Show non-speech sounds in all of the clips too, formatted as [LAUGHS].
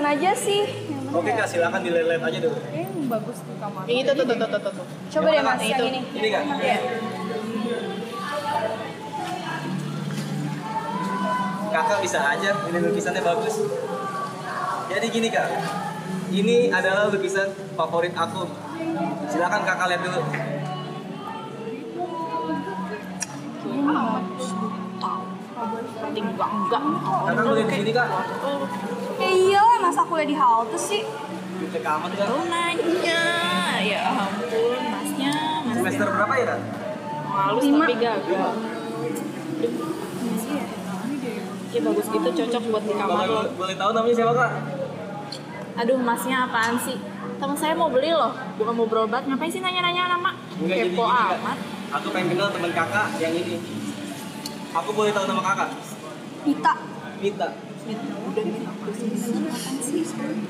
lukisan aja sih. Yang Oke ya? kak, silakan dilihat aja dulu. Kayaknya yang bagus di kamar. Yang itu tuh tuh tuh tuh tuh. Coba deh mas, Yang ini. Ini kak? Iya. Kakak bisa aja, ini lukisannya bagus. Jadi gini kak, ini adalah lukisan favorit aku. Silakan kakak lihat dulu. Penting enggak. Kakak boleh di sini kak. Ya masa kuliah di halte sih? Cek amat kak. Lu nanya. Ya ampun, masnya, masnya. Semester berapa ya kak? Halus Lima. tapi gagal. Ya bagus gitu cocok buat di kamar lo. Boleh, tahu namanya siapa kak? Aduh, masnya apaan sih? Temen saya mau beli loh, bukan mau berobat. Ngapain sih nanya-nanya nama? Enggak Kepo amat. Aku pengen kenal teman kakak yang ini. Aku boleh tahu nama kakak? Pita. Mita.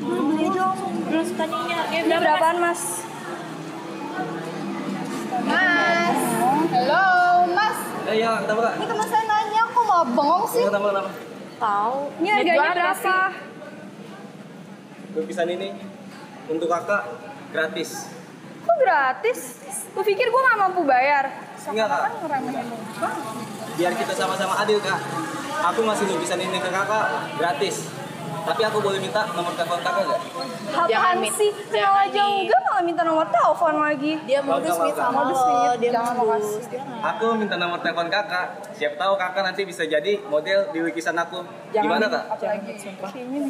Beli dong. Terus tanyanya, ya Ini berapaan mas? Mas, halo Mas. Eh iya, kenapa kak? Ini teman saya nanya, kok malah bengong sih? Kenapa kenapa? Tahu. Ini harganya berapa? Lukisan ini untuk kakak gratis. Kok gratis? Gue pikir gue gak mampu bayar. Enggak kak. Kan biar kita sama-sama adil kak aku ngasih lukisan ini ke kakak gratis tapi aku boleh minta nomor telepon kakak gak? Jangan, Apaan sih? Kenal Jangan, aja enggak malah minta nomor telepon lagi. Dia modus sama Modus, lo, Mit. dia Jangan modus. makasih. Jangan. aku minta nomor telepon kakak siap tahu kakak nanti bisa jadi model di lukisan aku gimana kak? Apalagi nih sumpah mit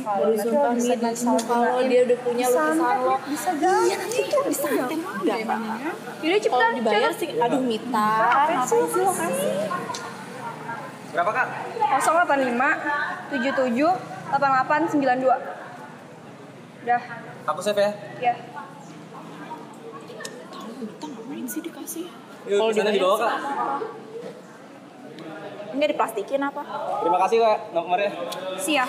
kalau dia udah punya lukisan lo. Bisa jadi. Iya nanti tuh bisa enggak pak? Yaudah Kalau cepetan. dibayar cepet. sih, aduh Mita, Apa sih? ngapain sih lo kasih? Berapa kak? 085 77 88 92. Udah. aku save ya Ya. Mita ngapain sih dikasih? yuk lukisannya dibawa kak Enggak diplastikin apa? terima kasih kak nomornya Siap.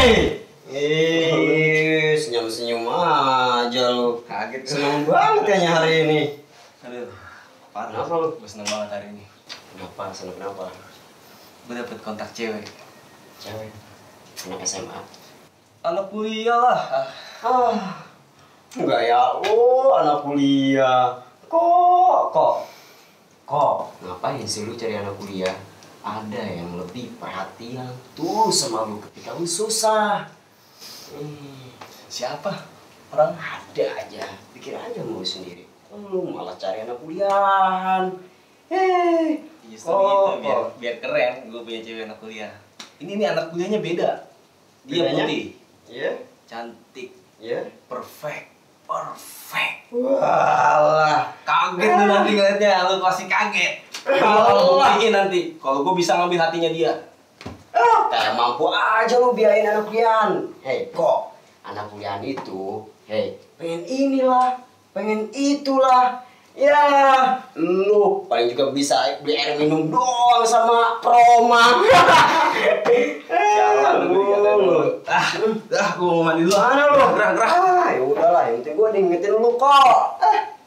Eh, senyum-senyum aja lu. kaget Seneng banget kayaknya hari ini. aduh Kenapa lu? gue seneng banget hari ini Kenapa? Seneng kenapa? gue dapet kontak cewek Cewek. Anak SMA. anak kuliah lah Ah, enggak ya. Oh, anak kuliah. Kok, kok. Kok, ngapain sih lu cari anak kuliah? Ada yang lebih perhatian tuh sama lu ketika lu susah. Hmm, siapa orang ada aja. Pikir aja mau sendiri. Lu malah cari anak kuliahan. Hei, Justru Oh, gitu, biar, oh. biar keren gue punya cewek anak kuliah. Ini nih anak kuliahnya beda. Dia Bedanya? putih, Iya, cantik, iya. perfect, perfect. Walah. Kaget lu nanti ngeliatnya, lu pasti kaget. Kalau buktiin nanti, kalau gue bisa ngambil hatinya dia. Ah, kayak mampu aja lu biayain anak kuliahan. Hei, kok anak kuliahan itu, hei, pengen inilah, pengen itulah. Ya, lu paling juga bisa beli air minum doang sama Roma. Sialan lu. [LAUGHS] Ah, ah, gue mau mandi dulu. Mana lu? Gerah, gerah. Ah, ya udahlah, yang penting gua diingetin lu kok. Eh.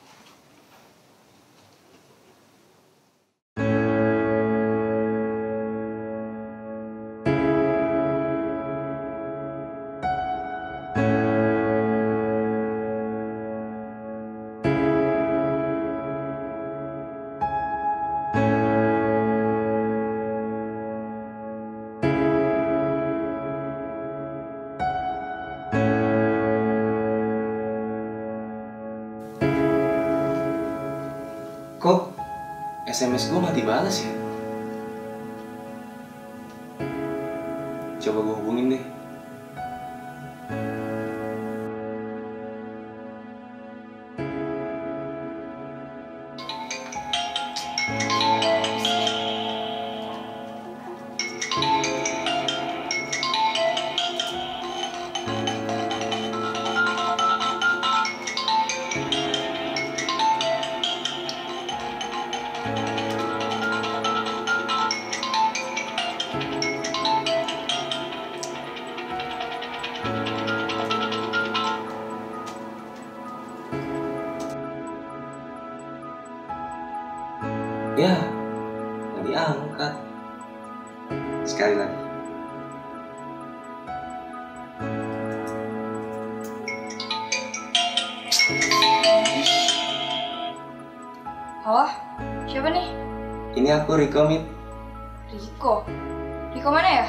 Kok SMS gue mati balas ya? Coba gue hubungin deh. Ya, nggak diangkat. Sekali lagi. Halo, siapa nih? Ini aku Riko Mit, Riko. Riko mana ya?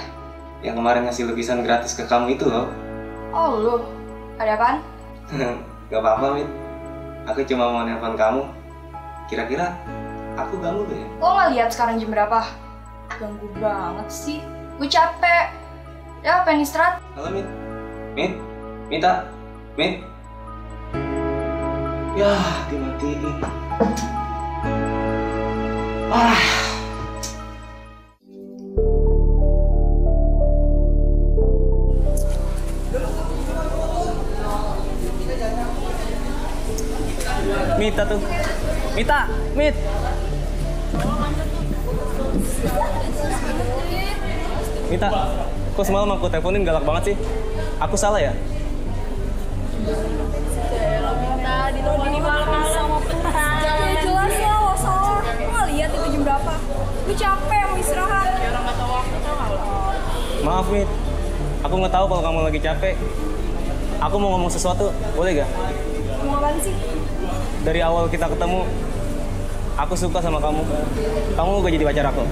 yang kemarin ngasih lukisan gratis ke kamu itu loh. Oh, lu. Ada apaan? [LAUGHS] Gak apa-apa Mit. Aku cuma mau nelpon kamu. Kira-kira aku ganggu gak ya? Lo nggak lihat sekarang jam berapa? Ganggu banget sih. Gue capek. Ya, pengen istirahat. Halo Mit. Mit, Mita, Mit. Ya, dimatiin. Ah. Mita tuh. Mita, Mit. Mita, kok semalam aku teleponin galak banget sih? Aku salah ya? Tuh di malam sama petang. Ya jelas lah, lo salah. Lo nggak lihat itu jam berapa? Gue capek, mau istirahat. Ya orang nggak tahu waktu tau? Maaf, Mit. Aku nggak tahu kalau kamu lagi capek. Aku mau ngomong sesuatu, boleh gak? Mau apaan sih? Dari awal kita ketemu, aku suka sama kamu. Kamu gak jadi pacar aku.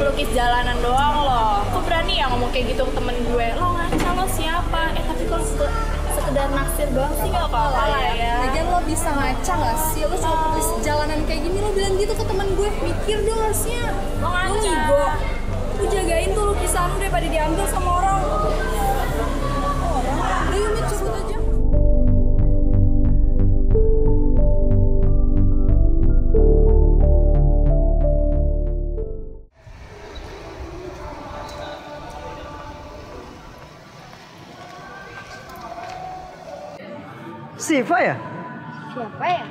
Pelukis jalanan doang loh. Kok berani ya ngomong kayak gitu ke temen gue? Lo ngaca lo siapa? Eh tapi kalau se- sekedar naksir doang sih nggak apa-apa lah ya. Lagian lo bisa ngaca gak sih? Lo cuma tulis jalanan kayak gini lo bilang gitu ke teman gue. Mikir dong harusnya. Lo ngaca. Lu jagain tuh lukisan lu daripada diambil sama orang. Siva ya? Siapa ya?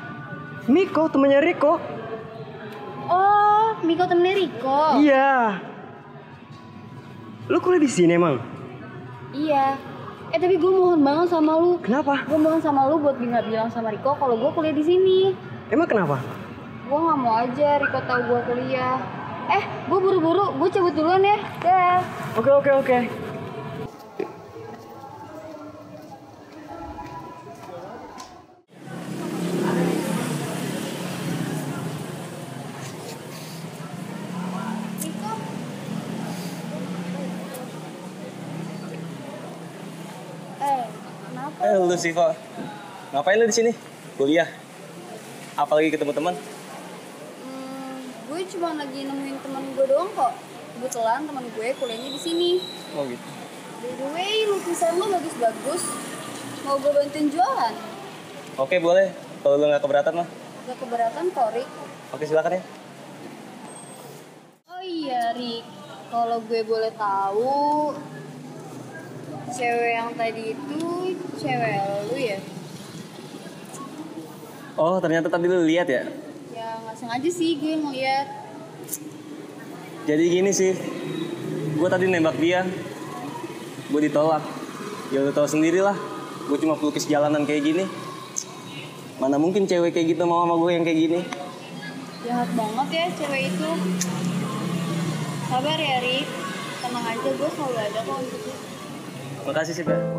Miko, temannya Riko. Oh, Miko temennya Riko. Iya. Lu kuliah di sini emang? Iya. Eh tapi gue mohon banget sama lu. Kenapa? Gue mohon sama lu buat nggak bilang sama Riko kalau gue kuliah di sini. Emang kenapa? Gue nggak mau aja Riko tahu gue kuliah. Eh, gue buru-buru, gue cabut duluan ya. Dah. Oke, oke, oke. Eh, lu Siva. Ngapain lu di sini? Kuliah. Apalagi ketemu teman? Hmm, gue cuma lagi nemuin teman gue doang kok. Kebetulan teman gue kuliahnya di sini. Oh gitu. By the way, lukisan lo bagus-bagus. Mau gue bantuin jualan? Oke, boleh. Kalau lu nggak keberatan mah. Gak keberatan kok, Rik. Oke, silakan ya. Oh iya, Rik. Kalau gue boleh tahu, cewek yang tadi itu cewek lu ya? Oh, ternyata tadi lu lihat ya. Ya nggak sengaja sih gue ngeliat. Jadi gini sih. Gue tadi nembak dia. Gue ditolak. Ya lu tau sendiri lah. Gue cuma pelukis jalanan kayak gini. Mana mungkin cewek kayak gitu mau sama gue yang kayak gini. Jahat banget ya cewek itu. Sabar ya, Rik. Tenang aja, gue selalu ada kok untuk. Makasih sih, Pak.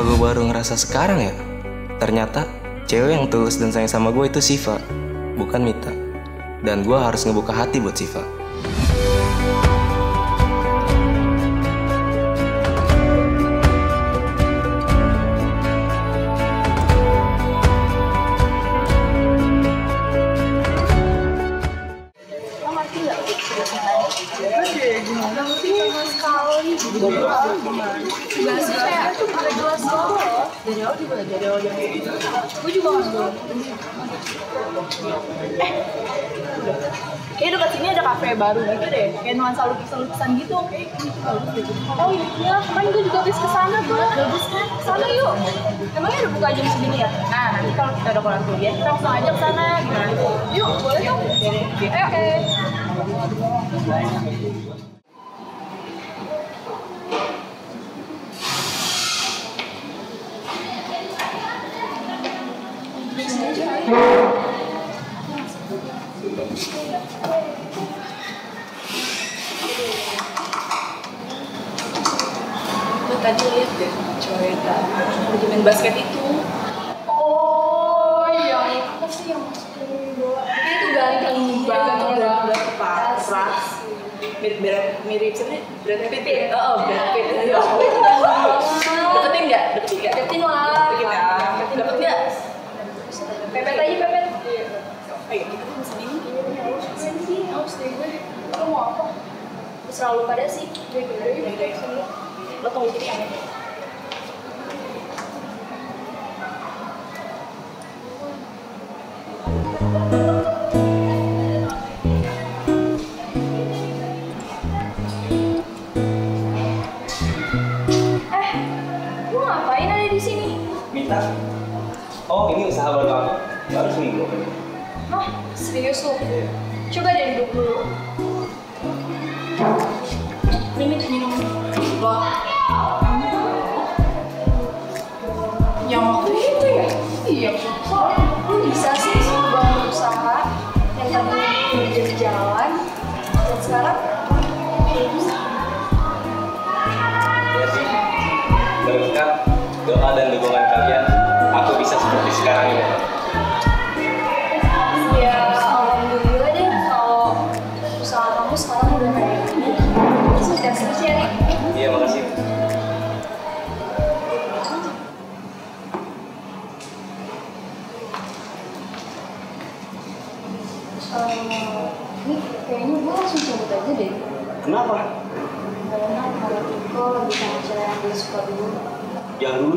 Kenapa gue baru ngerasa sekarang ya? Ternyata cewek yang tulus dan sayang sama gue itu Siva, bukan Mita. Dan gue harus ngebuka hati buat Siva. Loh. Dari awal juga dari awal Gue juga nggak suka. Kayaknya dekat sini ada kafe baru gitu deh, kayak nuansa lukisan-lukisan gitu. Oh iya, kan gue juga habis ke sana tuh. Bagus kan? Ke sana yuk. Emangnya udah buka jam segini ya? Nah, nanti kalau kita udah kelar kuliah, kita langsung aja ke sana. Gimana? Yuk, boleh dong. Oke. Lo tadi lihat deh cowok yang lagi main basket itu. Oh, yang apa sih yang bola? Itu ganteng banget. Parah. Mirip, mirip sebenarnya Brad Pitt ya? Oh, Brad Pitt. Deketin nggak? Deketin nggak? Deketin lah. Deketin. Deket nggak? Pepet aja pepet. Ayo, kita kan sedih. Sen sih, harus deh gue. Lo mau apa? Terserah lu pada sih. Gue gue gue gue sini. Lo tunggu sini. Eh, lu ngapain ada di sini? Mita. Oh ini usaha baru aku. Baru seminggu. Hah, serius lu? Coba deh duduk dulu.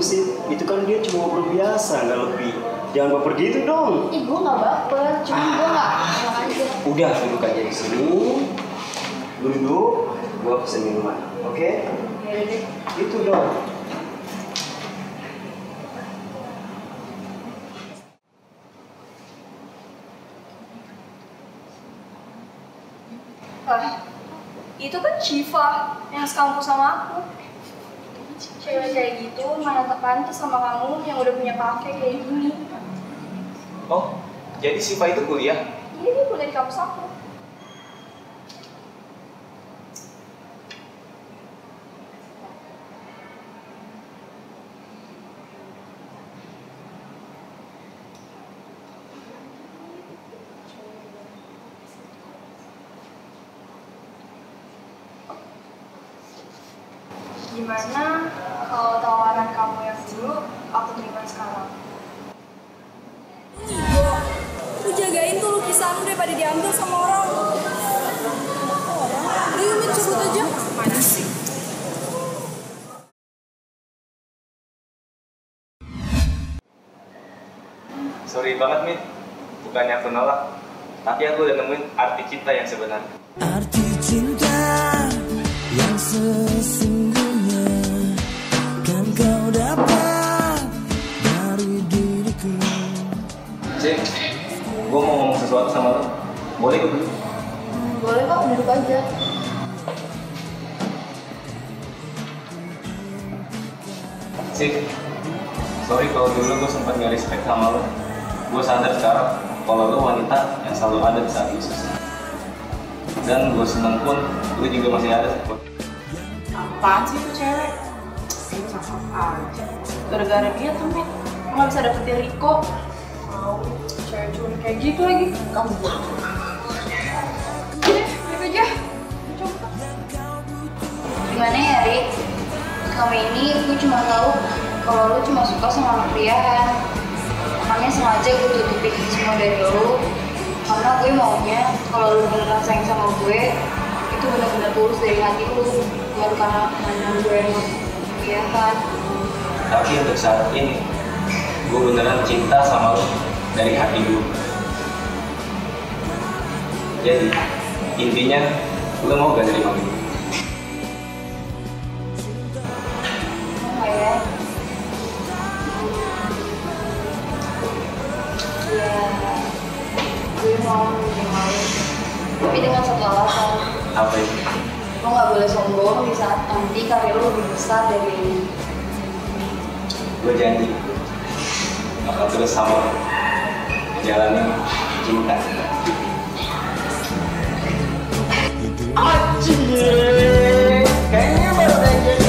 Sih, itu kan dia cuma ngobrol biasa, nggak lebih. Jangan baper gitu dong. Ih, gue gak baper, cuman gue gak enak aja. Udah duduk aja di sini. Duduk, gua pesen minuman. Oke? Deh. Itu dong. Lah, itu kan Shiva yang sekampus sama aku. Cewek kayak gitu mana terpantas sama kamu yang udah punya kakek kayak gini. Oh, jadi Siva itu kuliah? Iya, dia kuliah di kampus aku. Gimana kalau tawaran kamu yang dulu aku terima sekarang? Lu jagain tuh lukisan lu daripada diambil sama orang. Udah yuk, Mit, cabut aja. Mana sih? Sorry banget, Mit. Bukannya aku nolak. Tapi aku udah nemuin arti cinta yang sebenarnya. Arti cinta yang sesungguhnya Boleh gue dulu? Boleh kok, duduk aja. Cik, sorry kalau dulu gue sempat gak respect sama lo. Gue sadar sekarang kalau lo wanita yang selalu ada di saat gue susah. Dan gue seneng pun, lo juga masih ada support. Apaan sih tuh cewek? Ini aja. Gara-gara dia tuh, Mit. Lo gak bisa dapetin Riko. Mau cewek culik kayak gitu lagi? Kamu buat. Aja. Coba. Gimana ya, Rik? Selama ini gue cuma tahu kalau lu cuma suka sama anak priahan. Makanya sengaja gue tutupin semua dari lu. Karena gue maunya kalau lu beneran sayang sama gue, itu bener-bener tulus dari hati lu. Bukan karena mandang gue yang priahan. Tapi untuk saat ini, gue beneran cinta sama lo dari hati gue. Jadi, intinya, lo mau gak menerima lu. Tapi dengan satu alasan. Apa itu? lo nggak boleh sombong di saat nanti karir lo lebih besar dari ini Gue janji, bakal terus sama. Jalanin cinta. chính nghĩa Can you